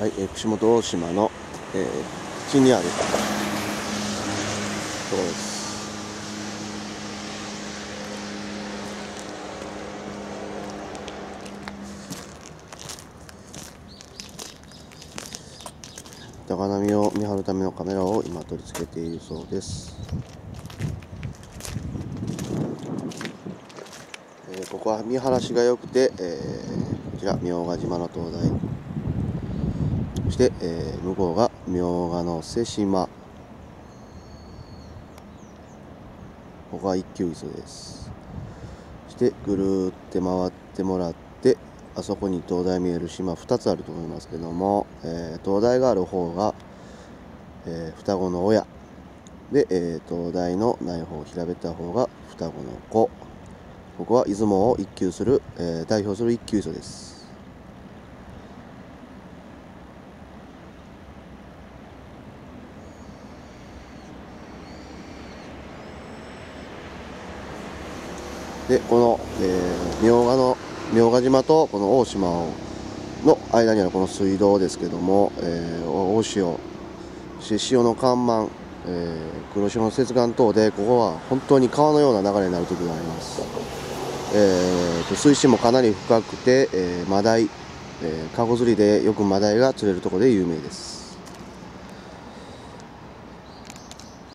はい、えー串本大島の、えー、地にあるところです。高波を見張るためのカメラを今取り付けているそうです。えーここは見晴らしが良くて、えーこちら明賀島の灯台そして、えー向こうが明賀の瀬島。ここは一級磯です。そしてぐるーって回ってもらってあそこに灯台見える島2つあると思いますけども、えー灯台がある方が、えー双子の親。で、えー灯台のない方を平べった方が双子の子。ここは出雲を一級する、えー代表する一級磯です。でこの、えー、明賀の明賀島とこの大島の間にあるこの水道ですけども、えー大潮潮の干満、えー黒潮の接岸等でここは本当に川のような流れになる時があります、えーと水深もかなり深くて、えーマダイ、えー、カゴ釣りでよくマダイが釣れるところで有名です。